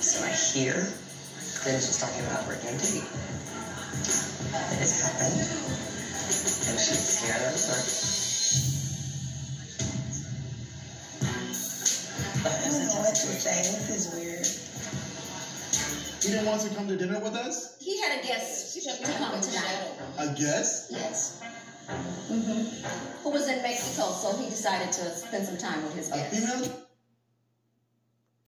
So I hear Dennis was talking about bringing him to. It has happened. And she's scared of her. I don't know what to say. This is weird. He didn't want to come to dinner with us? He had a guest to come tonight. A guest? Yes. Mm-hmm. Who was in Mexico, so he decided to spend some time with his A female?